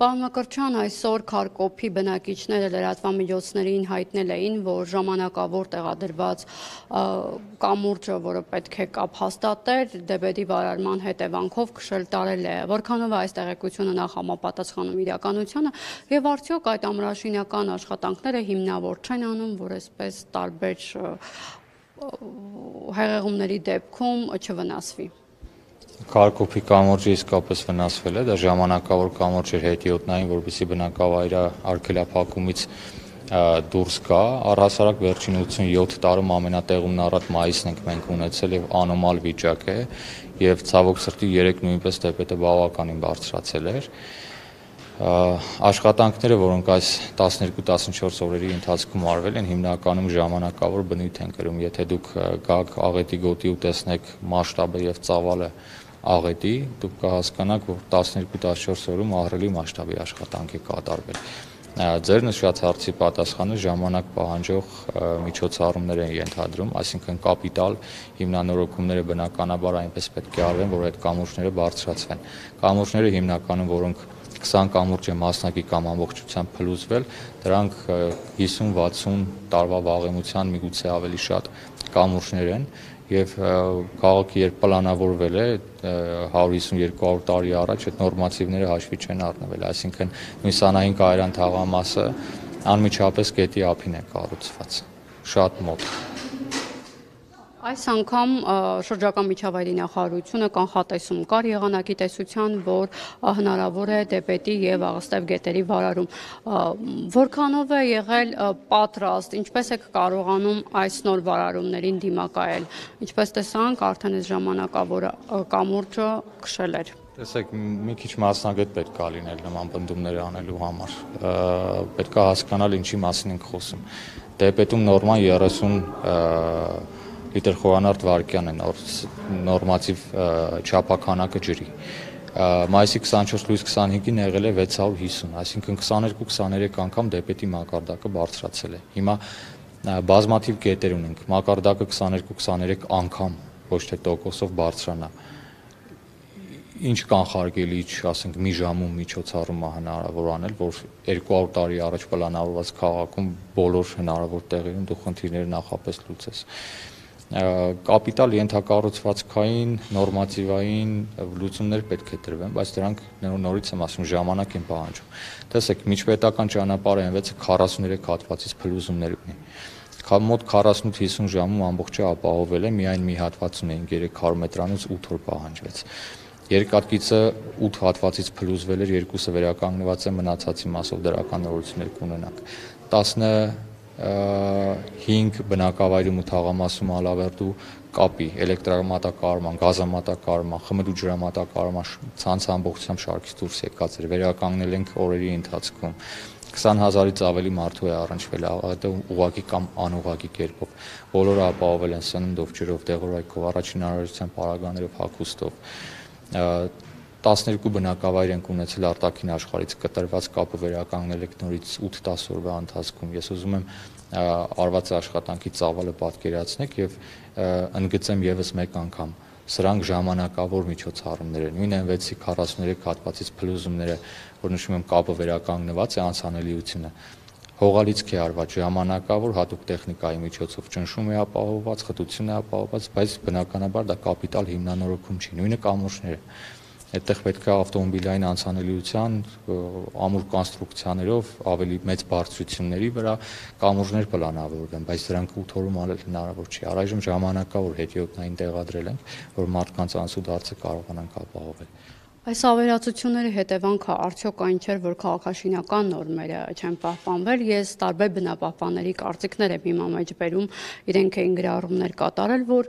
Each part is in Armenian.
Պարոն Մկրտչյան, այսօր Քարկոփի բնակիչները լրատվամիջոցներին հայտնել էին, որ ժամանակավոր տեղադրված կամուրջը, որը պետք է կապ հաստատեր, դեպետի վարարման հետևանքով քշել տարել է։ Որքանով է այս տեղեկությունը նախ համապատասխանում իրականությանը եւ արդյոք այդ ամրաշինական աշխատանքները հիմնավոր չեն անում, որ այսպես տարբեր հեղեղումների դեպքում չվնասվի։ Քարկոփի կամուրջը իսկապես վնասվել է, դա ժամանակավոր կամուրջ էր հետիոտնային, որովհետեւ բնակավայրը արգելափակումից դուրս գա, առհասարակ վերջին 87 տարում ամենատեղումն առատ մայիսն ենք մենք ունեցել եւ անոմալ վիճակ է եւ ցավոք սրտի 3 նույնպես դեպետը բավականին բարձրացել էր աշխատանքները, որոնք այս 12-14 օրերի ընթացքում արվել են, հիմնականում ժամանակավոր բնույթ են կրում։ Եթե դուք գաք աղետի գոտի ու տեսնեք մասշտաբը եւ ծավալը աղետի, դուք կհասկանաք, որ 12-14 օրում ահռելի մասշտաբի աշխատանք է կատարվել։ Ձեր նշած հարցի պատասխանը ժամանակ պահանջող միջոցառումներ են ենթադրում, այսինքն կապիտալ հիմնանորոգումները բնականաբար այնպես պետք է արվեն, որ այդ կամուրջները բարձրացվեն։ Կամուրջները հիմնականում, որոնք 20 կամուրջ է մասնակի կամ ամբողջությամբ փլուզվել, դրանք 50-60 տարվա վաղեմության միգուցե ավելի շատ կամուրջներ են եւ քաղաքը երբ պլանավորվել է 150-200 տարի առաջ այդ նորմատիվները հաշվի չեն առնվել, այսինքն նույն սանային կայարան թաղամասը անմիջապես գետի ափին է կառուցված, շատ մոտ։ Այս անգամ շրջակա միջավայրի նախարարությունը կանխատեսում կար եղանակի տեսության, որ հնարավոր է դեպետի եւ աղստև գետերի վարարում։ Որքանով է եղել պատրաստ, ինչպես եք կարողանում այս նոր վարարումներին դիմակայել։ Ինչպես տեսանք, արդեն այս ժամանակավոր կամուրջը քշել էր։ Տեսեք, մի քիչ մասնագետ պետք է լինել նման բնդումներ անելու համար։ Պետք է հասկանալ ինչի մասին ենք խոսում։ Դեպետում նորմալ 30 լիտր խորանարդ վարկյան է նոր նորմատիվ չափականակը ջրի մայիսի 24 լույս 25-ին եղել է 650, այսինքն 22-23 անգամ դեպետի մակարդակը բարձրացել է։ Հիմա բազմաթիվ կետեր ունենք, մակարդակը 22-23 անգամ ոչ թե տոկոսով բարձրանա։ Ինչ կանխարգելի ասենք մի ժամում միջոցառումը հնարավոր անել, որ 200 տարի առաջ պլանավորված քաղաքում բոլոր հնարավոր տեղերում դու խնդիրները նախապես լուծես կապիտալ ենթակառուցվածքային, նորմատիվային լուծումներ պետք է տրվեն, բայց դրանք նորից եմ ասում ժամանակ են պահանջում։ Տեսեք, միջպետական ճանապարհը հենվեց 43 հատվածից փլուզումներ ունի մոտ 48-50 ժամում ամբողջը ապահովել է, միայն մի հատված ունեին 300 մետրանոց 8 օր պահանջվեց։ Երկաթգիծը 8 հատվածից փլուզվել էր, երկուսը վերականգնված է, մնացածի մասով դրական նորություններ կունենանք։ 10 5 բնակավայրում ու թաղամասում ալավերդու կապի, էլեկտրամատակարարման, գազամատակարարման, խմելու ջրամատակարարման ցանց ամբողջությամբ շարքից դուրս եկած էր, վերականգնել ենք օրերի ընթացքում 20000-ից ավելի մարդու է առնչվել աղետը ուղակի կամ անուղակի կերպով։ Բոլորը ապահովել են սննդով, ջրով, դեղորայքով, առաջին հնարավորության պարագաներով, հագուստով 12 բնակավայր ենք ունեցել արտաքին աշխարհից կտրված կապը վերականգնել եք նորից 8-10 օրվա ընթացքում։ Ես ուզում եմ արված աշխատանքի ծավալը պատկերացնեք եւ ընդգծեմ եւս մեկ անգամ. Սրանք ժամանակավոր միջոցառումներ են։ Նույն N6-ի 43 հատվածից փլուզումները, որ նշում եմ կապը վերականգնված է անցանելիությունը հողալիցք է արված ժամանակավոր հատուկ տեխնիկայի միջոցով ճնշում է ապահովված, խտություն է ապահովված, բայց բնականաբար դա կապիտալ հիմնանորոգում չի։ Նույնը կամուրջները այդտեղ պետք է ավտոմոբիլային անցանելիության ամուր կոնստրուկցիաներով ավելի մեծ բարձրությունների վրա կամուրջներ պլանավորվեն, բայց դրանք 8 օրում անել հնարավոր չի։ Առայժմ ժամանակավոր հետիոտնային տեղադրել ենք, որ մարդկանց անցուդարձը կարողանանք ապահովել։ Այս ավերածությունների հետևանքը արդյոք այն չէր, որ քաղաքաշինական նորմերը չեն պահպանվել։ Ես տարբեր բնապահպանների կարծիքներ եմ հիմա մեջ բերում, իրենք էին գրառումներ կատարել, որ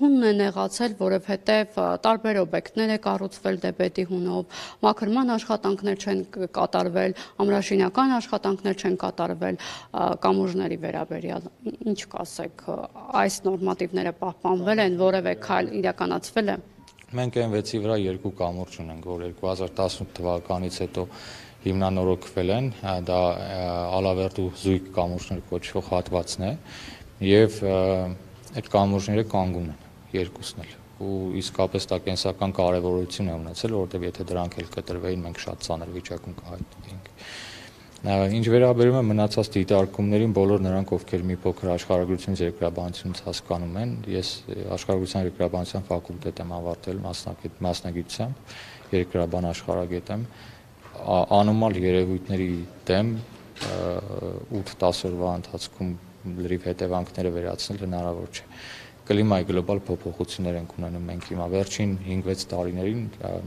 հունն է նեղացել, որովհետև տարբեր օբյեկտներ է կառուցվել դեպետի հունով, մաքրման աշխատանքներ չեն կատարվել, ամրաշինական աշխատանքներ չեն կատարվել կամուրջների վերաբերյալ։ Ինչ կասեք, այս նորմատիվները պահպանվել են, որևէ քայլ իրականացվել է։ Մենք N6-ի վրա երկու կամուրջ ունենք, որ 2018 թվականից հետո հիմնանորոգվել են, դա Ալավերդու զույգ կամուրջներ կոչվող հատվածն է եւ այդ կամուրջները կանգուն են երկուսն էլ ու իսկապես դա կենսական կարևորություն է ունեցել, որովհետև եթե դրանք էլ կտրվեին, մենք շատ ծանր վիճակում կհայտնվեինք։ Ինչ վերաբերում է մնացած դիտարկումներին, բոլոր նրանք, ովքեր մի փոքր աշխարհագրությունից երկրաբանությունից հասկանում են, ես աշխարհագրության երկրաբանության ֆակուլտետ եմ ավարտել մասնագիտությամբ, երկրաբան աշխարհագետ եմ, անոմալ երևույթների դեմ 8-10 օրվա ընթացքում լրիվ հետևանքները վերացնել հնարավոր չէ կլիմայի գլոբալ փոփոխություններ ենք ունենում մենք հիմա վերջին 5-6 տարիներին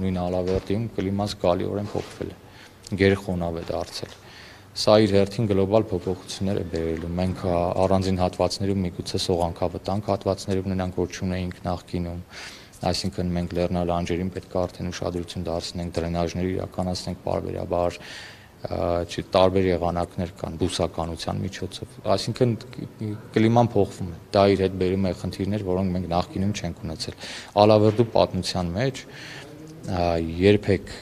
նույն ալավերտիում կլիման զգալիորեն փոխվել է գերխոնավ է դարձել սա իր հերթին գլոբալ փոփոխություններ է բերելու մենք առանձին հատվածներում միգուցե սողանքավտանգ հատվածներում նրանք որ չունեինք նախկինում այսինքն մենք լեռնալ անջերին պետք է արդեն ուշադրություն դարձնենք դրենաժներ իրականացնենք բարբերաբար չի տարբեր եղանակներ կան բուսականության միջոցով այսինքն կլիման փոխվում է դա իր հետ բերում է խնդիրներ որոնք մենք նախկինում չենք ունեցել ալավերդու պատմության մեջ երբեք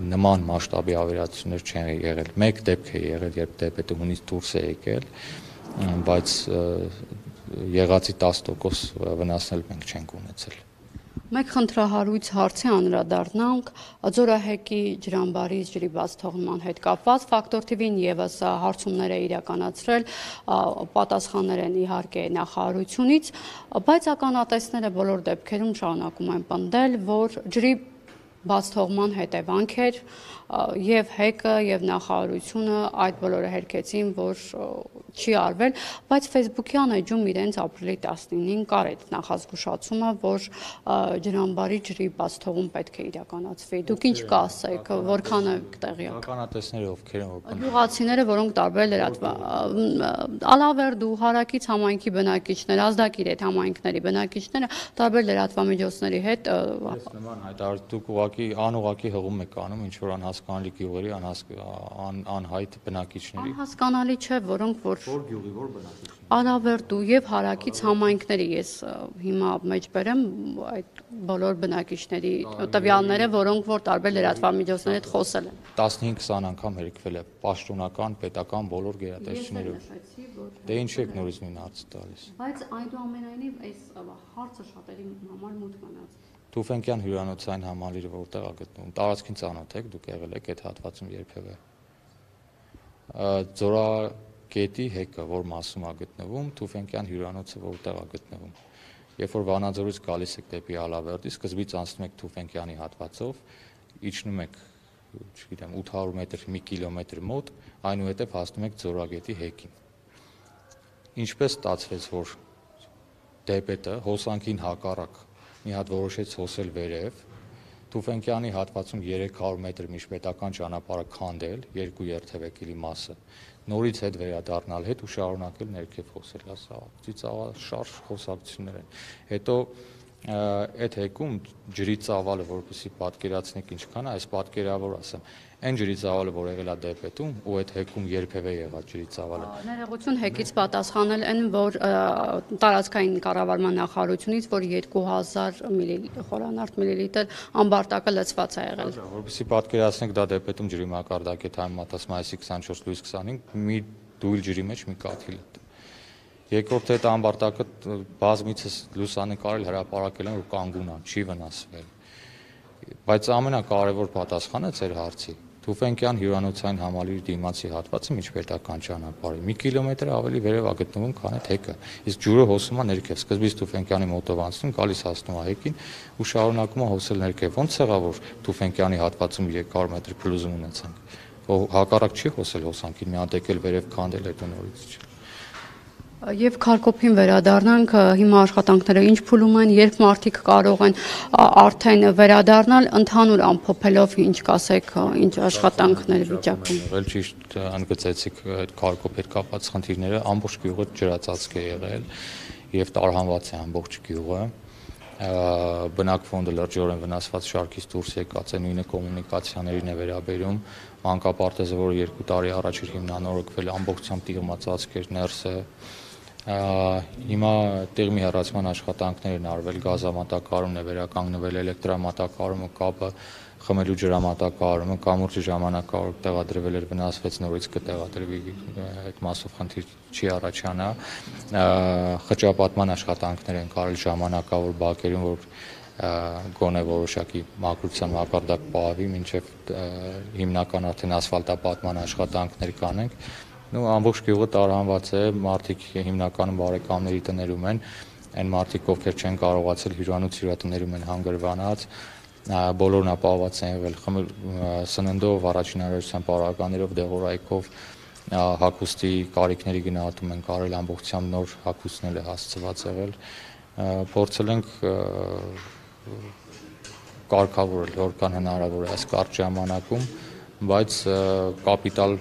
նման մասշտաբի ավերածություններ չեն եղել մեկ դեպք է եղել երբ դեպետը հունից դուրս է եկել բայց եղածի 10% վնասնել մենք չենք ունեցել Մեկ խնդրահարույց հարցի անդրադառնանք Ձորահեկի ջրամբարի ջրի բաց թողնման հետ կապված ֆակտոր TV-ին եւս հարցումներ է իրականացրել, պատասխաններ են իհարկե նախարարությունից, բայց ականատեսները բոլոր դեպքերում շարունակում են պնդել, որ ջրի բաց թողման հետևանք էր եւ հեկը եւ նախարարությունը այդ բոլորը հերքեցին, որ չի արվել, բայց Facebook-յան էջում իրենց ապրիլի 19-ին կար այդ նախազգուշացումը, որ ջրամբարի ջրի բաց թողում պետք է իրականացվի։ Դուք ինչ կասեք, որքան է տեղյակ։ Ականատեսները ովքեր են որ Գյուղացիները, որոնք տարբեր լրատվա Ալավերդու հարակից համայնքի բնակիչներ, ազդակիր այդ համայնքների բնակիչները տարբեր լրատվամիջոցների հետ Ես նման հայտարար դուք ուղակի անուղակի հղում եք անում ինչ որ անհասկանալի գյուղերի անհայտ բնակիչների։ Անհասկանալի չէ, որոնք որ Որ գյուղի, որ բնակիչների։ Արավերդու եւ հարակից համայնքների ես հիմա մեջ բերեմ այդ բոլոր բնակիչների տվյալները, որոնք որ տարբեր լրատվամիջոցների հետ խոսել են։ 15-20 անգամ հերկվել է պաշտոնական, պետական բոլոր գերատեսչություններով։ Դե ինչ եք նորից նույն հարցը տալիս։ Բայց այնուամենայնիվ այս հարցը շատերի համար մութ մնաց։ Թուֆենկյան հյուրանոցային համալիրը որտեղ է գտնվում։ Տարածքին ծանոթ եք, դուք եղել եք այդ հատվածում երբևէ։ Ձորա գետի հեկը, որ մասում է գտնվում, Թուֆենկյան հյուրանոցը որտեղ է գտնվում։ Երբ որ Վանաձորից գալիս եք դեպի Ալավերդի, սկզբից անցնում եք Թուֆենկյանի հատվածով, իջնում եք, չգիտեմ, 800 մետր, 1 կիլոմետր մոտ, այնուհետև հասնում եք Ձորագետի հեկին։ Ինչպես ստացվեց, որ դեպետը հոսանքին հակառակ մի հատ որոշեց հոսել վերև, Թուֆենկյանի հատվածում 300 մետր միջպետական ճանապարհը քանդել, երկու երթևեկիլի մասը նորից հետ վերադառնալ հետ ու շարունակել ներքև խոսել, ասա, ծիծաղաշարժ խոսակցություններ են։ Հետո այդ հեկում ջրի ծավալը, որպեսի պատկերացնեք ինչքան է, այս պատկերավոր ասեմ, այն ջրի ծավալը, որ եղել է դեպետում, ու այդ հեկում երբևէ եղած ջրի ծավալը։ Ներողություն հեկից պատասխանել են, որ տարածքային կառավարման նախարարությունից, որ 2000 միլի խորանարդ միլիլիտր ամբարտակը լցված է եղել։ Որպեսի պատկերացնեք, դա դեպետում ջրի մակարդակ է թայմ մատած մայիսի 24 լույս 25 մի դույլ ջրի մեջ մի կաթիլ Երկրորդ այդ ամբարտակը բազմիցս լուսանկարել հրապարակել են որ կանգուն է, չի վնասվել։ Բայց ամենակարևոր պատասխանը ծեր հարցի Թուֆենկյան հյուրանոցային համալիրի դիմացի հատվածը միջպետական ճանապարհի։ Մի կիլոմետր ավելի վերև է գտնվում, քան այդ հեկը։ Իսկ ջուրը հոսում է ներքև։ Սկզբից Թուֆենկյանի մոտով անցնում, գալիս հասնում է հեկին ու շարունակում է հոսել ներքև։ Ոնց եղա որ Թուֆենկյանի հատվածում 300 մետր փլուզում ունեցանք։ Հակառակ չի հոսել հոսանքին, մի հատ եկել վերև քանդել, հետո նորից չի։ Եվ Քարկոփին վերադառնանք, հիմա աշխատանքները ինչ փուլում են, երբ մարդիկ կարող են արդեն վերադառնալ ընդհանուր ամփոփելով ինչ կասեք, ինչ աշխատանքներ վիճակում։ Եղել ճիշտ ընդգծեցիք այդ Քարկոփ հետ կապված խնդիրները, ամբողջ գյուղը ջրածածկ է եղել եւ տարհանված է ամբողջ գյուղը բնակ ֆոնդը լրջորեն վնասված շարքից դուրս եկած է նույնը կոմունիկացիաներին է վերաբերում մանկապարտեզը որը 2 տարի առաջ էր հիմնանորոգվել ամբողջությամբ տիղմացածք էր ներսը Հիմա տեղի հեռացման աշխատանքներ են արվել, գազամատակարարումն է վերականգնվել, էլեկտրամատակարարումը կապը խմելու ջրամատակարարումը կամուրջի ժամանակավոր տեղադրվել էր վնասվեց նորից կտեղադրվի այդ մասով խնդիր չի առաջանա խճապատման աշխատանքներ են կարել ժամանակավոր բակերում որ գոնե որոշակի մակրության մակարդակ պահվի, մինչև հիմնական արդեն ասֆալտապատման աշխատանքներ կանենք։ Նու ամբողջ գյուղը տարանված է, մարդիկ հիմնականում բարեկամների տներում են, այն մարդիկ, ովքեր չեն կարողացել հյուրանոց հյուրատներում են հանգրվանած, բոլորն ապահոված են եղել խմել սննդով, առաջին հերոսության պարագաներով, դեղորայքով, հակոստի կարիքների գնահատում են կարել ամբողջությամբ նոր հակոստներ է հասցված եղել փորձել ենք կարգավորել որքան հնարավոր է այս կարճ ժամանակում, բայց կապիտալ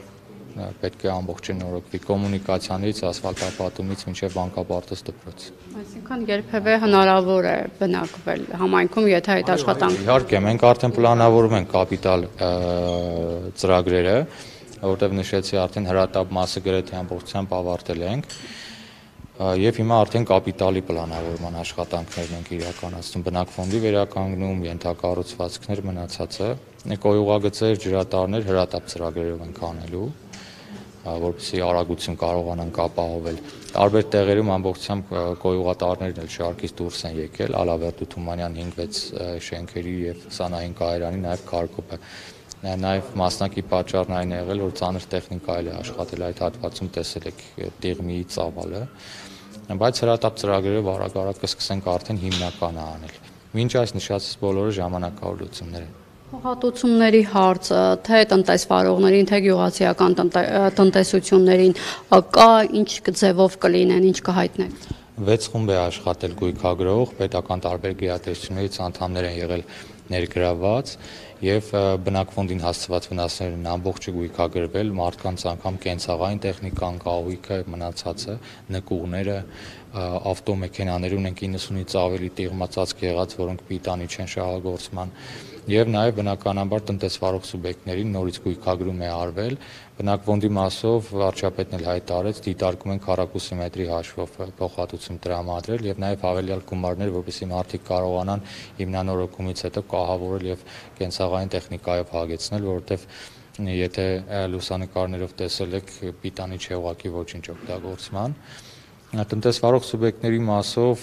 պետք է ամբողջը նորոգվի կոմունիկացիաներից, ասֆալտապատումից մինչև բանկապարտեզ դպրոց։ Այսինքն երբևէ հնարավոր է բնակվել համայնքում, եթե այդ աշխատանքը Իհարկե, մենք արդեն պլանավորում ենք կապիտալ ծրագրերը, որտեղ նշեցի արդեն հրատապ մասը գրեթե ամբողջությամբ ավարտել ենք եւ հիմա արդեն կապիտալի պլանավորման աշխատանքներն ենք իրականացնում բնակֆոնդի վերականգնում, ենթակառուցվածքներ մնացածը, կոյուղագծեր, ջրատարներ հրատապ ծրագրերով ենք անելու որպեսզի արագություն կարողանանք ապահովել։ Տարբեր տեղերում ամբողջությամբ կոյուղատարներն էլ շարքից դուրս են եկել, Ալավերդու Թումանյան 5-6 շենքերի եւ Սանահին կայարանի նաեւ Քարկոպը նաև մասնակի պատճառն այն եղել, որ ցաներ տեխնիկա էլ է աշխատել այդ հատվածում, տեսել եք տիղմի ծավալը, բայց հրատապ ծրագրերը վարագարակ կսկսենք արդեն հիմնականը անել։ Մինչ այս նշածս բոլորը ժամանակավոր լուծումներ են։ Հողատությունների հարցը, թե տնտեսվարողներին, թե գյուղացիական տնտեսություններին կա ինչ ձևով կլինեն, ինչ կհայտնեք։ 6 խումբ է աշխատել գույքագրող, պետական տարբեր գերատեսչություններից անդամներ են եղել ներգրաված եւ բնակֆոնդին հասցված վնասներն ամբողջը գույքագրվել, մարդկանց անգամ կենցաղային տեխնիկան, կահույքը, մնացածը, նկուղները, ավտոմեքենաներ ունենք 90-ից ավելի տիղմացած եղած, որոնք պիտանի չեն շահագործման եւ նաեւ բնականաբար տնտեսվարող սուբյեկտներին նորից գույքագրում է արվել բնակվոնդի մասով վարչապետն էլ հայտարարեց դիտարկում են քառակուսի մետրի հաշվով փոխհատուցում տրամադրել եւ նաեւ հավելյալ գումարներ որպեսզի մարդիկ կարողանան հիմնանորոգումից հետո կահավորել եւ կենսաղային տեխնիկայով հագեցնել որովհետեւ եթե լուսանկարներով տեսել եք պիտանի չէ ուղակի ոչինչ օգտագործման տնտեսվարող սուբյեկտների մասով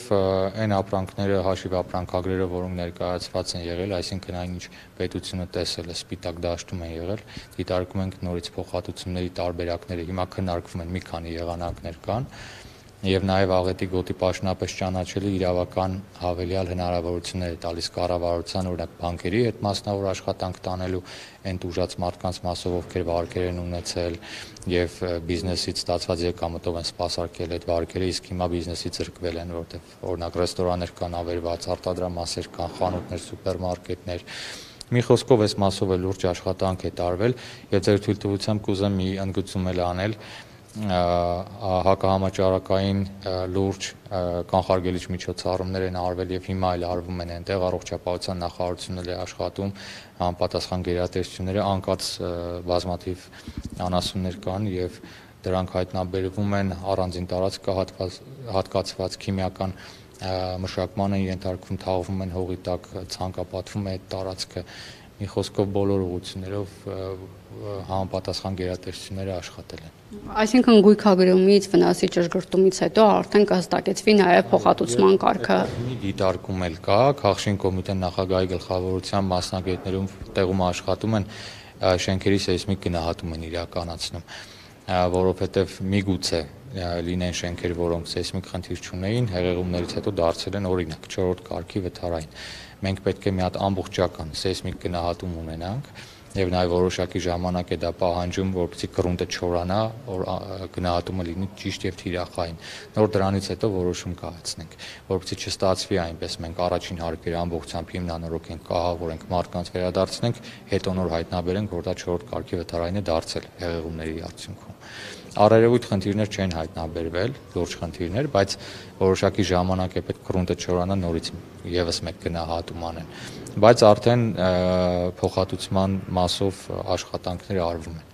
այն ապրանքները հաշիվ ապրանքագրերը, որոնք ներկայացված են եղել, այսինքն այնինչ պետությունը տեսել է, սպիտակ դաշտում են եղել, դիտարկում ենք նորից փոխհատուցումների տարբերակները։ Հիմա քննարկվում են մի քանի եղանակներ կան, եւ նաեւ աղետի գոտի պաշտոնապես ճանաչելի իրավական հավելյալ հնարավորություններ է տալիս կառավարության օրինակ բանկերի հետ մասնավոր աշխատանք տանելու այն դուժած մարդկանց մասով ովքեր վարկեր են ունեցել եւ բիզնեսից ստացված եկամտով են սպասարկել այդ վարկերը իսկ հիմա բիզնեսից զրկվել են որտեվ օրինակ ռեստորաններ կան ավերված արտադրամասեր կան խանութներ սուպերմարկետներ Մի խոսքով այս մասով է լուրջ աշխատանք է տարվել եւ ձեր թույլտվությամբ կուզեմ մի ընդգծում էլ անել հակահամաճարակային լուրջ կանխարգելիչ միջոցառումներ են արվել եւ հիմա էլ արվում են այնտեղ առողջապահության նախարարությունն էլ է աշխատում համապատասխան գերատեսչությունները անկած բազմաթիվ անասուններ կան եւ դրանք հայտնաբերվում են առանձին տարածքը հատկացված քիմիական մշակման են ենթարկվում, թաղվում են հողի տակ, ցանկապատվում է այդ տարածքը մի խոսքով բոլոր ուղություններով համապատասխան գերատեսչությունները աշխատել են։ Այսինքն գույքագրումից, վնասի ճշգրտումից հետո արդեն կհստակեցվի նաև փոխհատուցման կարգը։ Մի դիտարկում էլ կա, Խախշին կոմիտեն նախագահի գլխավորության մասնագետներում տեղում աշխատում են շենքերի սեյսմիկ գնահատում են իրականացնում, որովհետև միգուցե լինեն շենքեր, որոնք սեյսմիկ խնդիր չունեին, հեղեղումներից հետո դարձել են օրինակ 4-րդ կարգի վթարային մենք պետք է մի հատ ամբողջական սեյսմիկ գնահատում ունենանք եւ նաեւ որոշակի ժամանակ է դա պահանջում, որպեսզի կռունտը չորանա, որ գնահատումը լինի ճիշտ եւ թիրախային։ Նոր դրանից հետո որոշում կայացնենք, որպեսզի չստացվի այնպես մենք առաջին հարկերը ամբողջությամբ հիմնանորոգենք, կահավորենք, մարդկանց վերադարձնենք, հետո նոր հայտնաբերենք, որ դա 4-րդ կարգի վթարային է դարձել հեղեղումների արդյունքում առերևույթ խնդիրներ չեն հայտնաբերվել, լուրջ խնդիրներ, բայց որոշակի ժամանակ է պետք կրունտը չորանա նորից եւս մեկ գնահատում անեն։ Բայց արդեն փոխհատուցման մասով աշխատանքները արվում են։